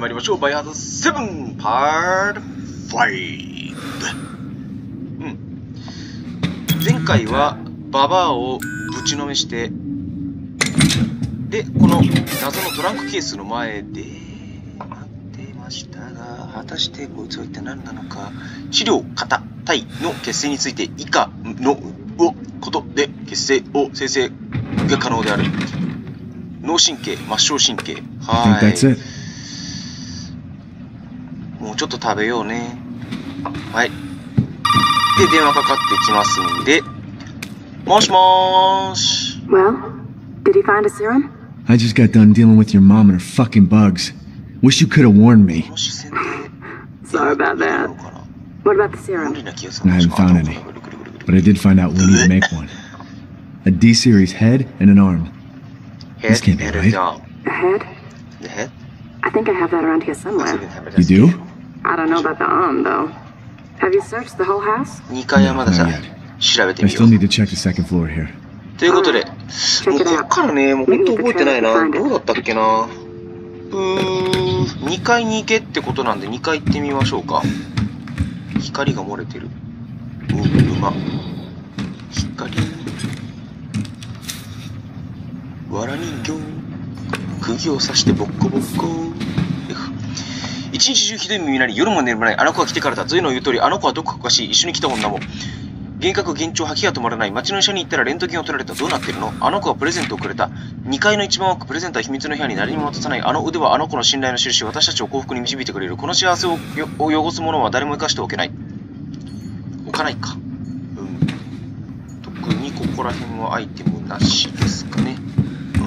まいりましょう。バイハード7パート5。うん。前回は、ババアをぶちのめして、で、この謎のトランクケースの前で、待ってましたが、果たしてこいつは一体何なのか、資料、型、体の結成について以下のをことで結成を生成が可能である。脳神経、末梢神経。は think that's い。ちょっと食べようね。はい。で、電話かかってきますんで、もしもーし。Well, did he find a serum? I just got done dealing with your mom and her fucking bugs. Wish you could have warned me. Sorry about that. What about the 無 serum? I haven't found any. But I did find out we'll need to make one. A D series head and an arm. Head, This can't be head right. A head? The head? I think I have that around here somewhere. You do? I don't know about the arm, though. Have you searched the whole house? 2階はまだ No, さ not yet. 調べて I みよ still う need to check the second floor here. ということで、もう it こっ.からね、もう本当覚えてないな。どうだったっけな。うーん、2階に行けってことなんで2階行ってみましょうか。光が漏れてる。うん、馬。光。わら人形。釘を刺してボッコボッコ。一日中ひどい耳になり、夜も眠れない。あの子が来てからだ。ゾイの言う通り、あの子はどこかおかしい。一緒に来た女も。幻覚幻聴吐きが止まらない街の医者に行ったらレントゲンを取られた。どうなってるの？あの子はプレゼントをくれた2階の一番奥プレゼントは秘密の部屋に誰にも渡さない。あの腕はあの子の信頼の印私たちを幸福に導いてくれる。この幸せをを汚すものは誰も生かしておけない。置かないか。うん。特にここら辺はアイテムなしですかね。うん。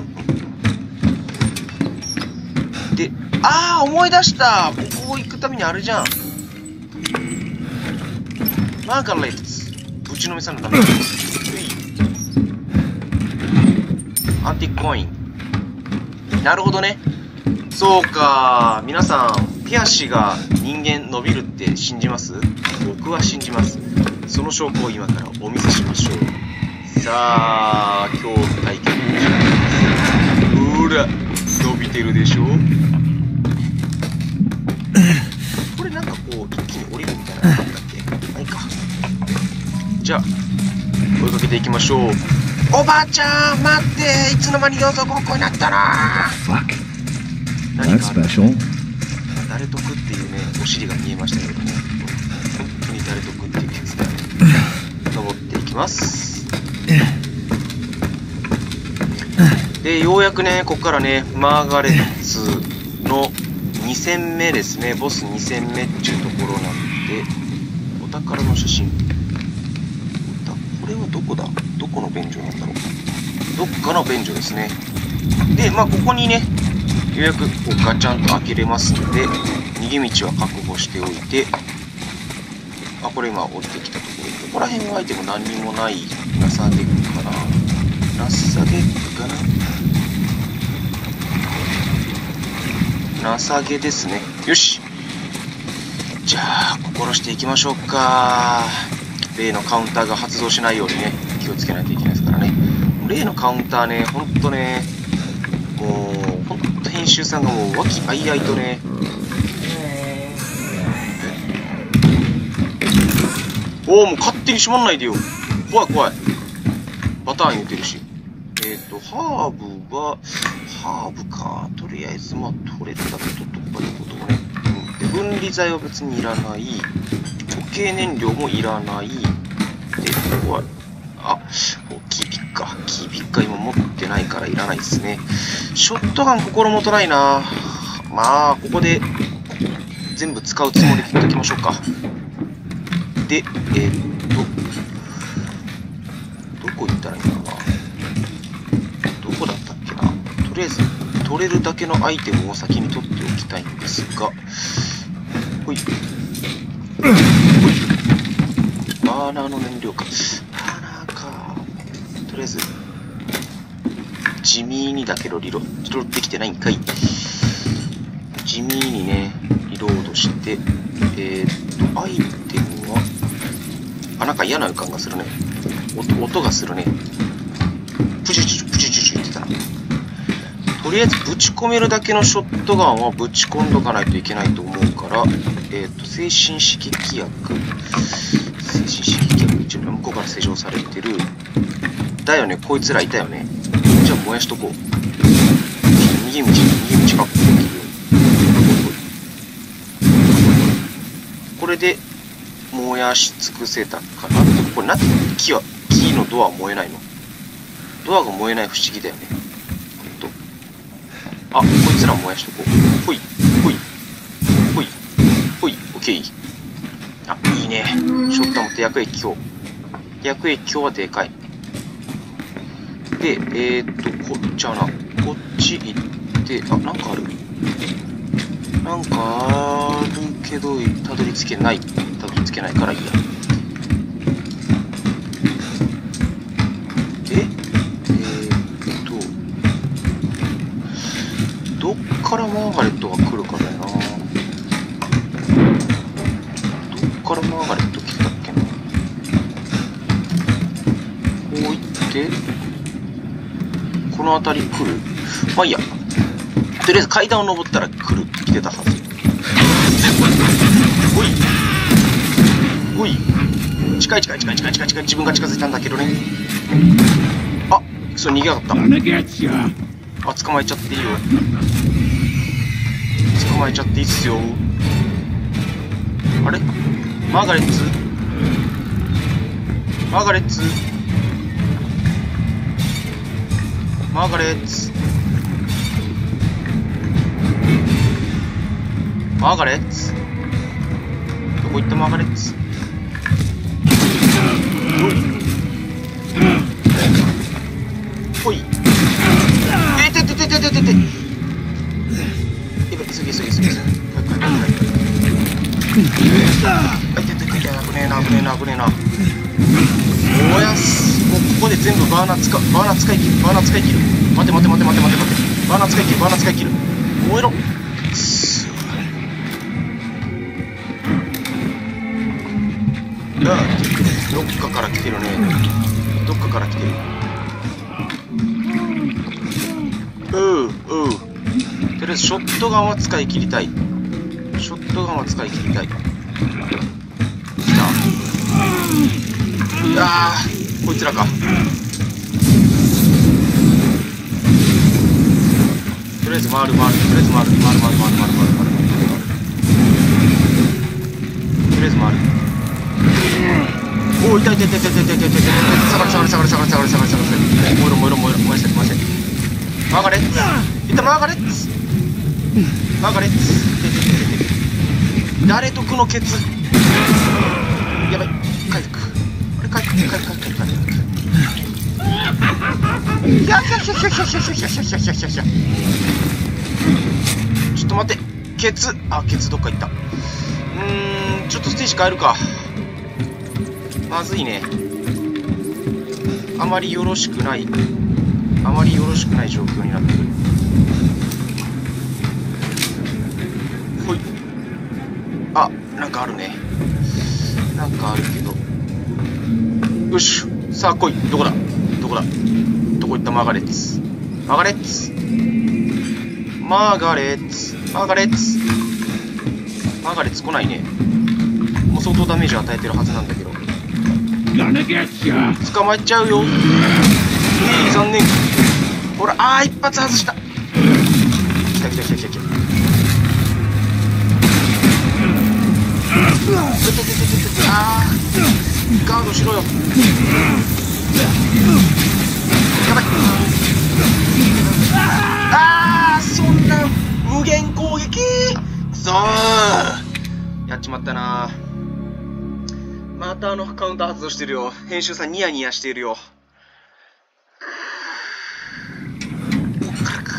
うん。でああ思い出した。ここ行くためにあれじゃん。マーカーレッツ。ぶちのめさんのため。にアンティックコイン。なるほどね。そうか。皆さん手足が人間伸びるって信じます？僕は信じます。その証拠を今からお見せしましょう。さあ今日体験。ほら伸びてるでしょ？これなんかこう一気に降りるみたいなのあったっけ？ないか。じゃあ追いかけていきましょう。おばあちゃん待っていつの間に洋蔵ごっこになったな Fuck. 何 special. 誰得っていうねお尻が見えましたけども。本当に誰得っていうやつで。登っていきます。でようやくねここからねマーガレッツの2戦目ですね。ボス2戦目っていうところなんでお宝の写真。これはどこだ？どこの便所なんだろう？どっかの便所ですね。でまあここにねようやくこうガチャンと開けれますので逃げ道は確保しておいてあこれ今降りてきたところ。ここら辺はアイテム何にもないラサゲックかな。ラサゲックかな。ナサゲですね。よし。じゃあ心していきましょうか。例のカウンターが発動しないようにね気をつけないといけないですからね。例のカウンターねほんとねもうほんと編集さんがもう和気あいあいとねおおもう勝手に閉まんないでよ。怖い怖い。パターン言ってるし。えっ、ー、とハーブはハーブか。とりあえずまあ取れるだけ取っとくかいうことね、うん、で分離剤は別にいらない。固形燃料もいらない。でここはあキビか。キービか今持ってないからいらないですね。ショットガン心もとないな。まあここで全部使うつもりで言っときましょうか。でえー、っと取れるだけのアイテムを先に取っておきたいんですが。ほい。ほいバーナーの燃料か。バーナーか。とりあえず地味にだけどリロリロできてないんかい。地味にねリロードして。えー、っとアイテムはあなんか嫌な予感がするね。音音がするね。プチュプチュ。りあえずぶち込めるだけのショットガンはぶち込んどかないといけないと思うから、えっ、と、精神刺激薬。精神刺激薬、一応向こうから施錠されてる。だよね、こいつらいたよね。じゃあ燃やしとこう。逃げ道、逃げ道確保できる。これで燃やし尽くせたかなこれな、木は、木のドア燃えないのドアが燃えない不思議だよね。あ、こいつら燃やしとこう。ほい、ほい、ほい、ほい、オッケー。あ、いいね。ショット持って薬液強。薬液強はでかい。で、えー、っと、こっちはな。こっち行って、あ、なんかあるなんかあるけど、たどり着けない。たどり着けないからいいや。この辺り来る？まあいいや。とりあえず階段を登ったら来るって来てたはず。ほい。ほい。近い近い近い近い近い近い。自分が近づいたんだけどね。あ、そう逃げやがった。あ、捕まえちゃっていいよ。捕まえちゃっていいっすよ。あれ？マーガレッツ？マーガレッツ？マーガレッツ。マーガレッツ？どこ行ったマーガレッツ？ほい。えててててててて。やばい急げ急げ急げ急げ早く早く早くあいてててて危ねえな危ねえな危ねえな。燃やす。もうここで全部バーナー使うバーナー使い切るバーナー使い切る。待て待て待て待て待て待てバーナー使い切るバーナー使い切る。燃えろ。すあどっかから来てるね。どっかから来てる。うんう。とりあえずショットガンは使い切りたい。ショットガンは使い切りたい。来た。あー。こいつらか。とりあえず回る回る。とりあえず回る回る。回る。回る。回る。回る。回る。とりあえず回る。おお痛い痛い痛い痛い痛い痛い痛い痛い下がる。下がる。下がる。下がる。下がる。下がる。下がる。燃えろ燃えろ燃えろ燃やして燃やしてマーガレッツいったマーガレッツマーガレッツ誰得のケツやばいあれ回復回復回復回復回復いやいやいやいやいやいやいやいやいやいやいやちょっと待ってケツあケツどっか行った。うんちょっとステージ変えるか。まずいね。あまりよろしくない。あまりよろしくない状況になってる。ほい。あなんかあるね。なんかあるけど。よし。さあ来い。どこだ？どこだ？どこ行った？マーガレッツ。マーガレッツ。マーガレッツ。マーガレッツ。マーガレッツ来ないね。もう相当ダメージ与えてるはずなんだけど。捕まっちゃうよ。ええ残念。ほらあー一発外した。来た来た来た来た来た。あーガードしろよ。やばい。あーそんな無限攻撃？くそー。やっちまったな。またあのカウンター発動してるよ。編集さんニヤニヤしているよ。こっからか。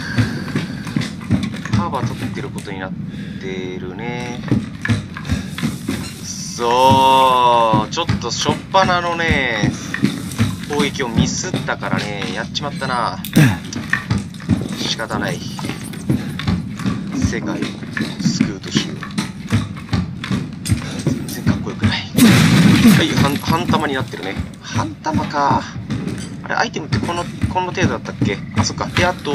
ハーバー取ってることになってるね。そうちょっとしょっぱなのね攻撃をミスったからねやっちまったな。仕方ない。世界を救うとしよう。全然かっこよくない。はい半半玉になってるね。半玉か。あれアイテムってこのこの程度だったっけ？あそっか。であと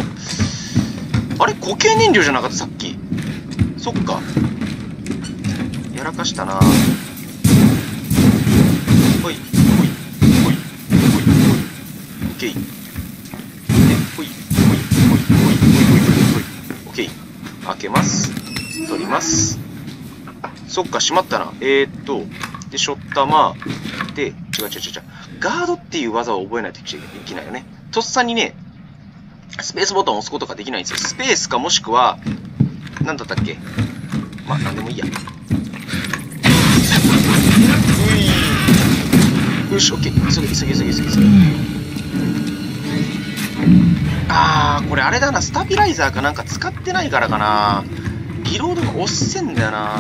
あれ固形燃料じゃなかった？さっき。そっか。やらかしたなほいほいほいほいほいオッケーでほいほいほいほいほいほいほい。ほいオッケー開けます。取ります。そっか閉まったな。えー、っとでしょったま。で違う違う違う違う。ガードっていう技を覚えないといけないよね。とっさにねスペースボタンを押すことができないんですよ。スペースかもしくは、なんだったっけ。まあ、なんでもいいや。うい。よし、オッケー。急げ、急げ、急げ、急げ。あー、これあれだな。スタビライザーかなんか使ってないからかな。リロードが押せんだよな。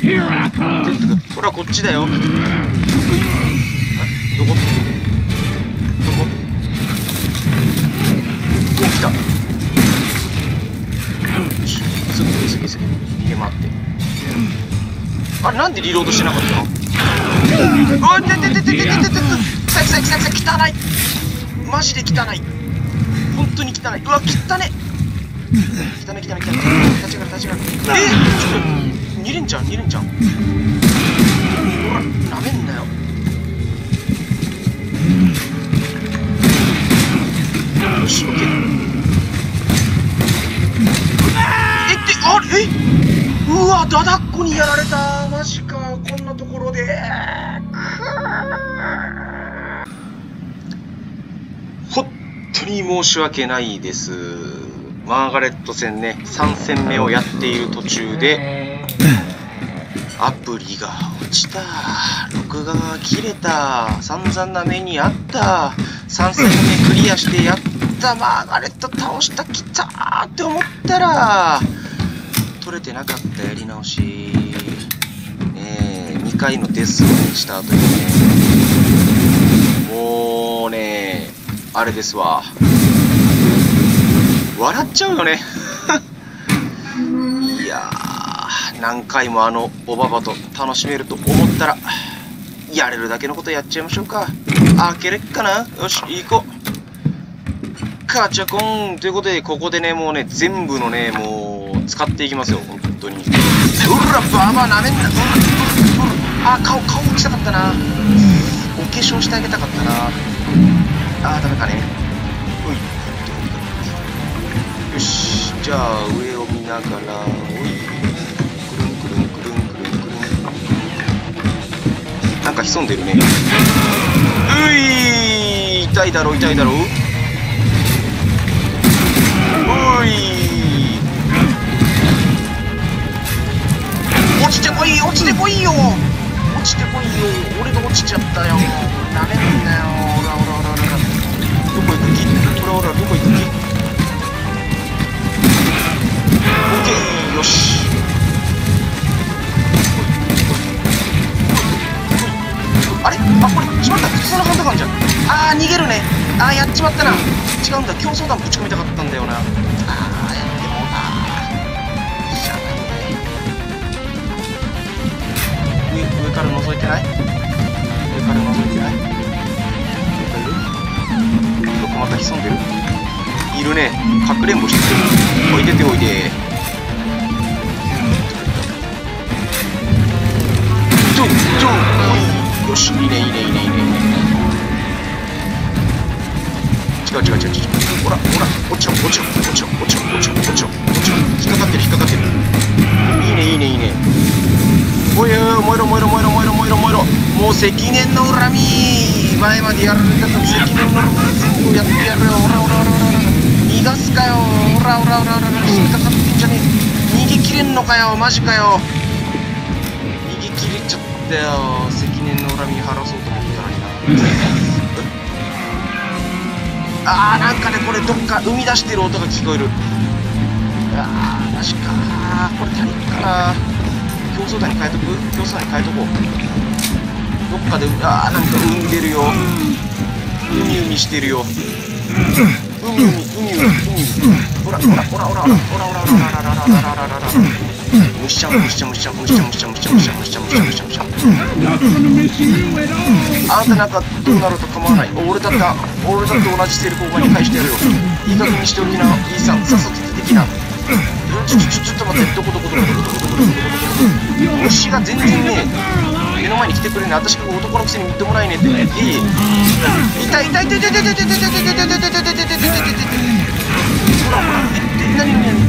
Here I come. ほら、こっちだよ。どこ？どこ？お来たすぐすぐすぐ逃げ回ってあれなんでリロードしなかったの？うわててててててててて臭い臭い臭い臭い汚いマジで汚い本当に汚い。うわ汚ね。汚ね汚ね汚ね立ち上がる立ち上がる。えちょっと2連チャン2連チャンほらなめんなよ。よし、オッケー。えって、あれ？えうわ、ダダっ子にやられた。マジか、こんなところで。に申し訳ないです。マーガレット戦ね、3戦目をやっている途中で、アプリが落ちた。録画が切れた。散々な目にあった。3戦目クリアしてやった。マーガレット倒した。きたーって思ったら、取れてなかったやり直し。ねえ、2回のデスをした後にね、もうね、あれですわ。笑っちゃうよね。いやー、何回もあのおばばと楽しめると思ったら、やれるだけのことやっちゃいましょうか。開けれっかなよし、行こう。カチャコンということで、ここでね、もうね、全部のね、もう、使っていきますよ、本当に。うら、ババなめんな。あ、顔、顔打ちたかったな。お化粧してあげたかったな。あー、ダメかね。うい。よし、じゃあ、上を見ながら、おい。くるんくるんくるんくるんくるん。なんか潜んでるね。うい痛いだろ、痛いだろ。おい落ちてこい落ちてこいよ落ちてこいよ俺が落ちちゃったよダメなんだよ気ほらどこ行く？気オッケーよしあれあこれしまった普通のハンドガンじゃんあー逃げるねあーやっちまったな違うんだ競争弾ぶち込みたかったんだよなあーやってもうたしゃあない上上から覗いてない？潜んでる。いるね。かくれんぼしてる。おいでておいで。ちょちょおいよし。いいね。いいね。いいね。いいね。違う違う違う。違う。ほらほら落ちろ落ちろ落ちろ落ちろ落ちろ落ちろ落ちろ引っかかってる引っかかってる。いいねいいねいいね。おいおい燃えろ燃えろ燃えろ燃えろ燃えろ燃えろもう積年の恨み。前までやられたと積年の恨み全部やってやるよ。ほらほらほらほら逃がすかよ。ほらほらほらほら。引っかかってんじゃねえ逃げ切れんのかよ。マジかよ。逃げ切れちゃったよ。積年の恨み晴らそうと思ったのになあーなんかねこれどっか生み出してる音が聞こえる。あーマジか。これ足りるかな競争台に変えとく？競争台に変えとこう。どっかであーなんか生んでるよ。うみうみしてるよ。うみうみうみうみうみほらほらほらほらほらほらほらほらほらほらほらほらほらほらむしちゃむしちゃむしちゃむしちゃむしちゃむしちゃむしちゃむしちゃむしちゃむしちゃむしちゃあんたなんかどうなると構わない俺だって俺だって同じセリフをお前に返してやるよいい加減にしておきなイーさんさっさと出てきなちょちょちょちょっと待ってどこどこどこどこどこどこどこどこどこ虫が全然ね目の前に来てくれね私が男のくせに見てもらえねえってい痛いや痛い痛い痛い痛い痛い痛い痛い痛い痛い痛い痛い痛い痛い痛い痛い痛い痛いほらほらえ何何何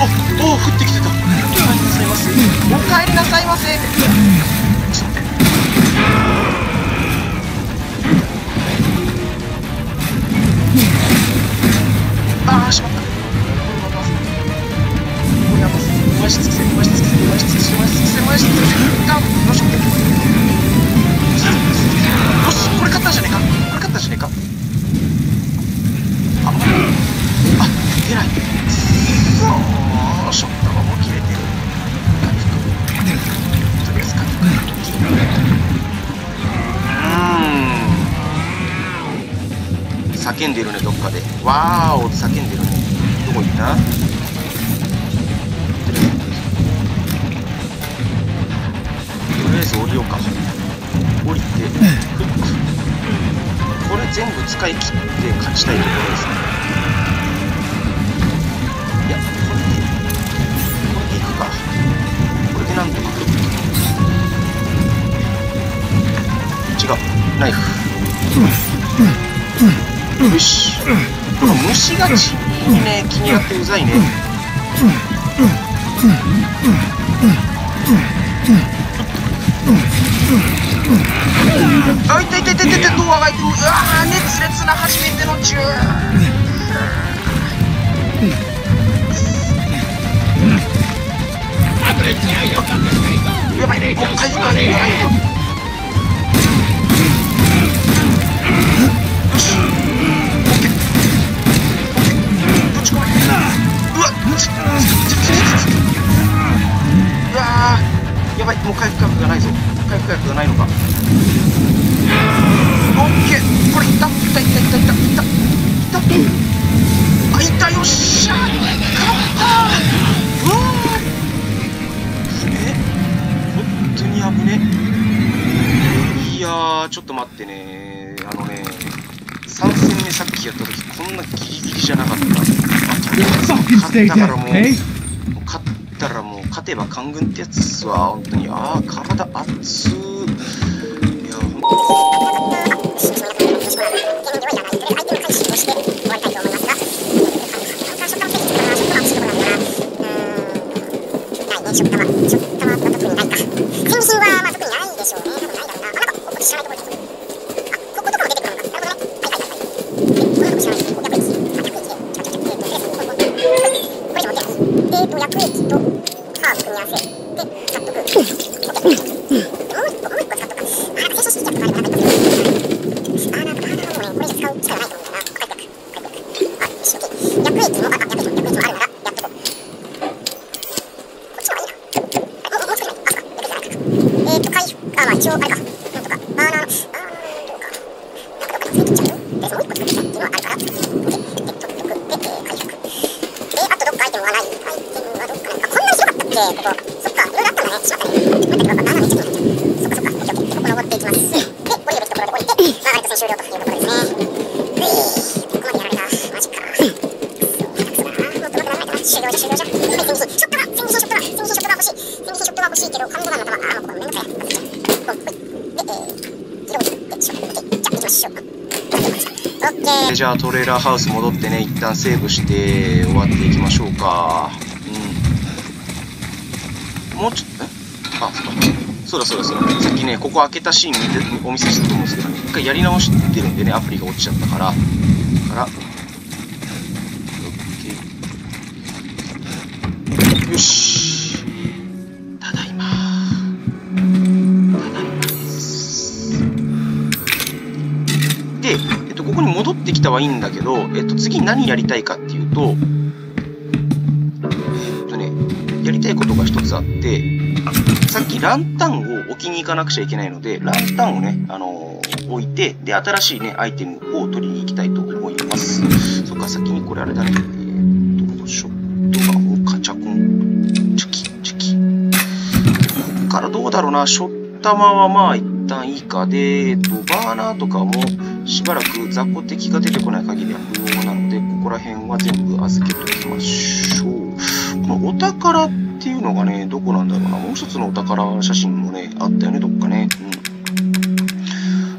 あお降ってきてたお帰りなさいませお帰りなさいませちょっどっかで。わーおって叫んでるね。どこ行った？とりあえず降りようか。降りてフックこれ全部使い切って勝ちたいところですね。いやこれでこれでいくか。これでなんとか。違う。ナイフ。よし。虫が地味にね気になってうざいねあいたいたいたいたいたドアが開いてうわー熱烈な初めてのチューやばいもう回復がねやばいよし。うわっちちちちちちうわー。やばいもう回復薬がないぞ。回復薬がないのか。オッケー。これいったいったいったいったいったいった。いったあいたよっしゃ勝ったうわえ？本当に危ね？いやーちょっと待ってね。あのね3戦目さっきやった時こんなギリギリじゃなかった。fucking stay okay? 勝ったらもう勝てば官軍ってやつは本当にああ体熱いや本当に。食玉、食玉は特にないか。前進はまあ特にないでしょうね。hacer. ハウス戻ってね一旦セーブして終わっていきましょうか。うん。もうちょっとえ？あそうだそうだそうだ。そうださっきねここ開けたシーン見てお見せしたと思うんですけど一回やり直してるんでねアプリが落ちちゃったから。から。よし。たはいいんだけど、えっと、次何やりたいかっていうと、えっとね、やりたいことが一つあって、さっきランタンを置きに行かなくちゃいけないので、ランタンをね、あのー置いて、で、新しいね、アイテムを取りに行きたいと思います。そっか、先にこれあれだね。えーっと、ショットガンをカチャコン。チュキ、チュキ。ここからどうだろうな、ショッタマはまあ一旦いいか。で、えっと、バーナーとかもしばらく雑魚敵が出てこない限りは不要なので、ここら辺は全部預けておきましょう。このお宝っていうのがね、どこなんだろうな。もう一つのお宝写真もね、あったよね、どっかね。う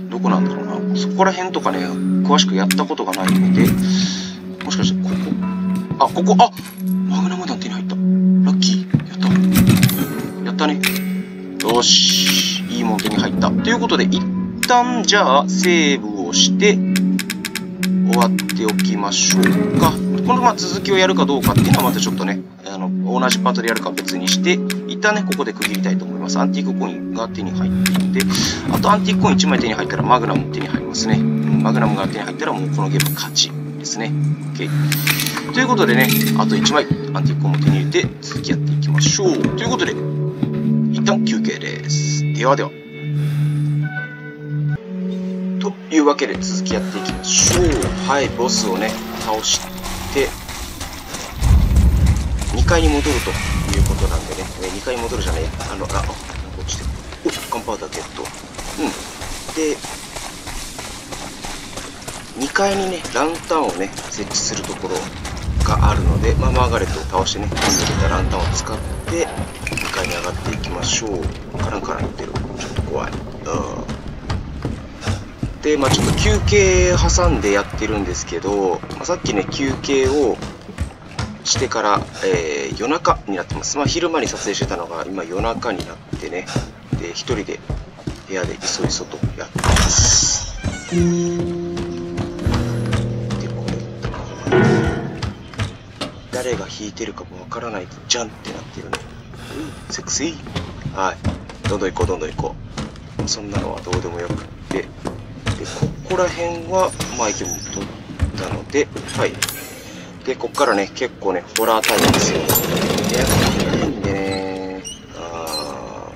ん。どこなんだろうな。そこら辺とかね、詳しくやったことがないので、もしかしてここ？あ、ここ、あマグナム弾手に入った。ラッキー。やった。やったね。よし。いいもん手に入った。ということで、一旦じゃあ、セーブをして、終わっておきましょうか。このまあ続きをやるかどうかっていうのはまたちょっとね、あの、同じパートでやるか別にして、一旦ね、ここで区切りたいと思います。アンティークコインが手に入っていて、あとアンティークコイン1枚手に入ったらマグナムも手に入りますね。マグナムが手に入ったらもうこのゲーム勝ちですね。OK。ということでね、あと1枚アンティークコインも手に入れて続きやっていきましょう。ということで、一旦休憩です。ではでは。というわけで続きやっていきましょう。はい、ボスをね、倒して、2階に戻るということなんでね、2階に戻るじゃない、あの、あ、あ、落ちてる。お、ガンパウダーゲット。うん。で、2階にね、ランタンをね、設置するところがあるので、まあ、マーガレットを倒してね、抜けたランタンを使って、2階に上がっていきましょう。カランカラン言ってる。ちょっと怖い。うん。で、まあちょっと休憩挟んでやってるんですけど、まあ、さっきね、休憩をしてから、えー夜中になってます。まあ昼間に撮影してたのが、今夜中になってね、で、一人で部屋でいそいそとやってます。で、これ、誰が弾いてるかもわからないじゃんってなってるね。うん、セクシー。はい。どんどん行こう、どんどん行こう。そんなのはどうでもよくって。で、ここら辺は、まあ、イケも取ったので、はい。で、こっからね、結構ね、ホラータイムですよ。で、やっぱないんでね、あ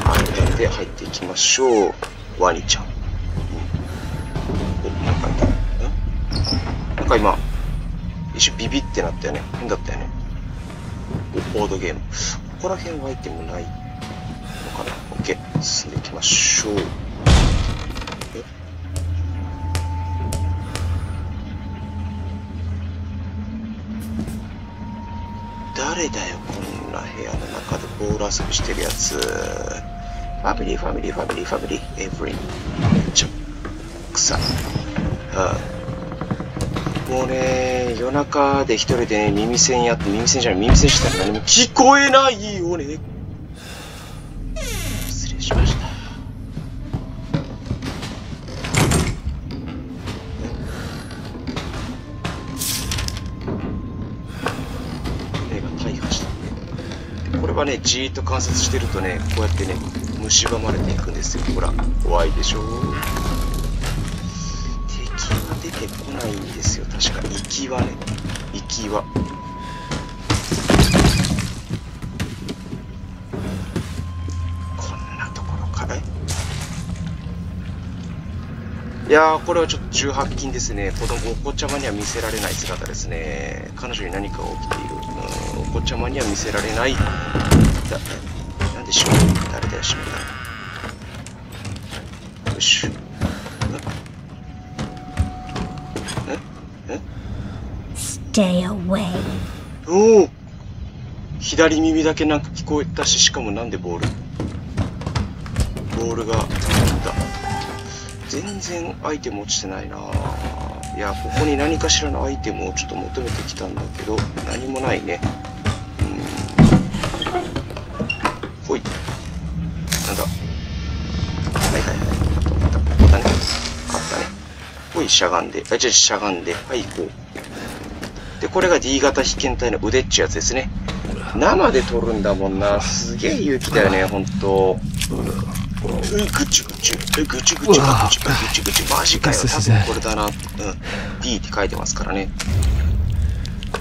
ー、はい。で、入っていきましょう。ワニちゃん。うん。お、なんかいた。ん？なんか今、一瞬ビビってなったよね。変だったよね。お、ボードゲーム。ここら辺はアイテムないのかな ?OK。進んでいきましょう。誰だよ、こんな部屋の中でボール遊びしてるやつ。ファミリー、ファミリー、ファミリー、ファミリー、エブリン。ちょ、草。うん。もうね、夜中で一人でね、耳栓やって、耳栓じゃない、耳栓したら何も聞こえないよね。失礼しました。はね、じーっと観察してるとね、こうやってね、蝕まれていくんですよ。ほら、怖いでしょ？敵は出てこないんですよ。確か、行きはね、行きは。こんなところか？いいやー、これはちょっと18禁ですね。子供、お子ちゃまには見せられない姿ですね。彼女に何か起きている。うん、お子ちゃまには見せられない。だ、なんでしょう誰だよ、閉めたの。よし。ええ away. おお左耳だけなんか聞こえたし、しかもなんでボール？ボールが。全然アイテム落ちてないないや、ここに何かしらのアイテムをちょっと求めてきたんだけど、何もないね。うん。ほい。なんだ。はいはいはい。あった。ここだね。あったね。ほい、しゃがんで。あ、じゃあしゃがんで。はい、こう。で、これが D 型被験体の腕っちゅうやつですね。生で撮るんだもんな。すげえ勇気だよね、ほんと。ぐちぐちゅ。えぐちぐちぐちぐちぐち。マジかよ。多分これだな。うん。D って書いてますからね。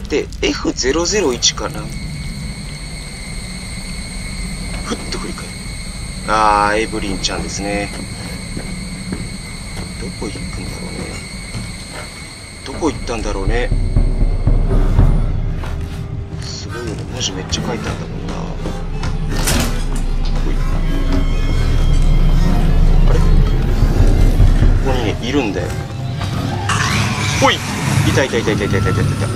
で、F001 かな。ふっと振り返る。あー、エブリンちゃんですね。どこ行くんだろうね。どこ行ったんだろうね。すごいよね。文字めっちゃ書いてあったもんな。ほいい！たいたいたいたいたいたいたいた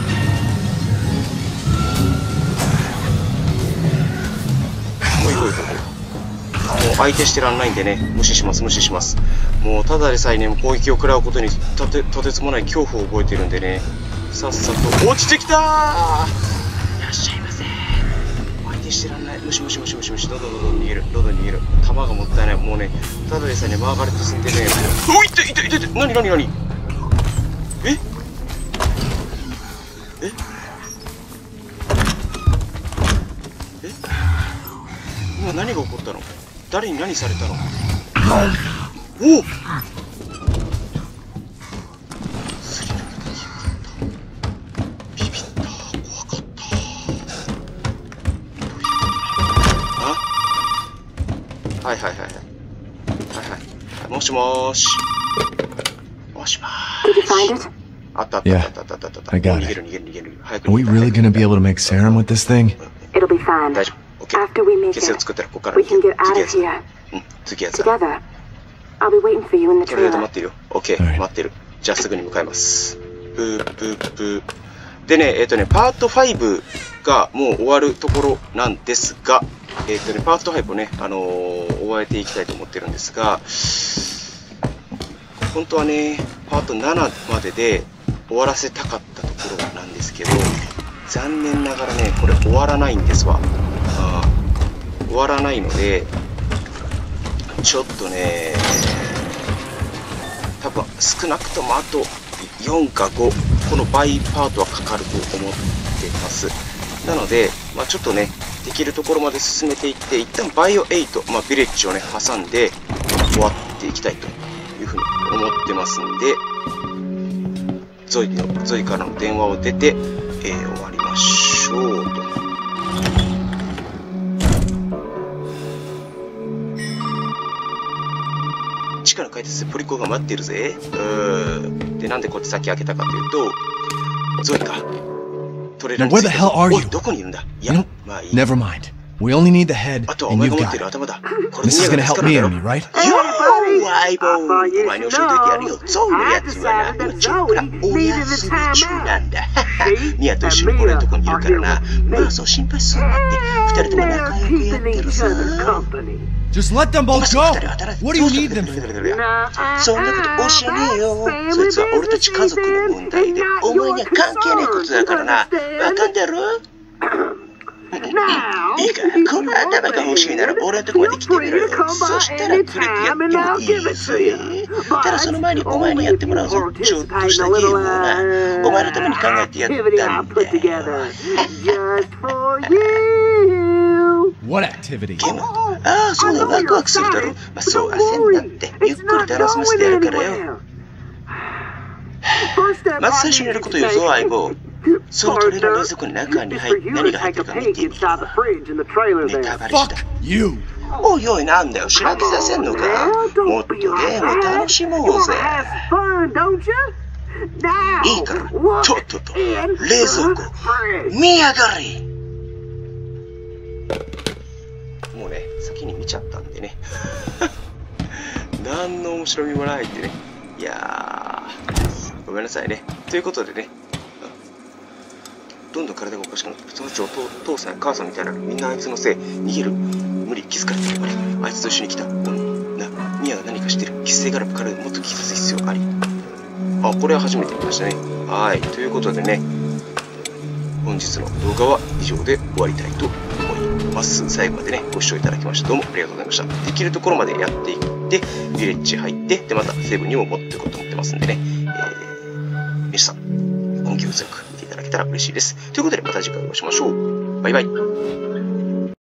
ほいほいほい。もう相手してらんないんでね。無視します無視します。もうただでさえね攻撃を食らうことにとてとてつもない恐怖を覚えてるんでね。さっさと落ちてきたー！いらっしゃいませ。相手してらんない。無視無視無視無視無視。どんどんどんどん逃げる。どんどん逃げる。弾がもったいない。もうねただでさえねマーガレット積んでねおいいていていていて何何何えええ今何が起こったの誰に何されたのおおビビった怖かったあはいはいはいはい。もしもーしもしも Did you ーし?あったあったあ.ったあったあったあった I got it. る逃げる逃げる早く Are we really gonna be able to make serum with this thing? It'll be fine. 大丈夫 OK After we make it, we can get out 次 of や here つうん次やつだ together. I'll be waiting for you in the とりあえず待 trailer. ってるよ。OK. 待ってる。じゃあすぐに向かいます。プープープー。でね、えっ、とね、パート5がもう終わるところなんですが、えっ、とね、パート5をね、あのー終えていきたいと思ってるんですが、本当はね、パート7までで終わらせたかったところなんですけど、残念ながらね、これ終わらないんですわ。あ終わらないので、ちょっとね、多分少なくともあと4か5この倍パートはかかると思ってますなので、まあ、ちょっとねできるところまで進めていって一旦バイオ8、まあ、ビレッジをね挟んで終わっていきたいというふうに思ってますんでゾイのゾイからの電話を出て、えー終わりましょうと地下の階鉄でポリコが待ってるぜ。うーん。で、なんでこっち先開けたかというと、ゾイか。Now where the hell are you? Nope. Never mind. We only need the head, and you've got it. This is gonna help me and me, right? 相棒お前に教えてやるよ。ゾウのやつはな、今ちょっくらお休み中なんだ。ミヤ と一緒に俺のとこにいるからな。まあそう心配すんなって。二人とも仲良くやってるさ。Just let them 今 both す go. What do you need them for? そんなこと教えねえよ。そいつは俺たち家族の問題で、お前には関係ねえことだからな。わかんだろいいか、この頭が欲しいなら俺のとこまで来てみろよ。そしたらくれてやってもいいぜ。ただその前にお前にやってもらうぞ。ちょっとしたゲームをな。お前のために考えてやったんだよ。What activity? ゲームああ、そうだ、ワクワクするだろ。まあ、そう焦んなって。ゆっくり楽しませてやるからよ。まず最初にやること言うぞ、相棒。そのトレーラー冷蔵庫の中に入って何が入ってるか見てみる。ネタバレした.おいおい、なんだよ、調べさせんのか？もっとゲーム楽しもうぜ。いいから、とっとと、冷蔵庫、見やがれもうね、先に見ちゃったんでね。何の面白みもないってね。いやー、ごめんなさいね。ということでね、どんどん体がおかしくなって、そのうちお父父さんや母さんみたいなのみんなあいつのせい、逃げる。無理、気づかれてる。あれ、あいつと一緒に来た。うん、な、ミヤが何かしてる？犠牲からもっと聞き出す必要あり。あ、これは初めて見ましたね。はい、ということでね、本日の動画は以上で終わりたいと思います。最後までね、ご視聴いただきましてどうもありがとうございました。できるところまでやっていって、ビレッジ入って、で、またセブンにも持っていこうと思ってますんでね、えー、皆さん、根気を強くたら嬉しいです。ということで、また次回お会いしましょう。バイバイ。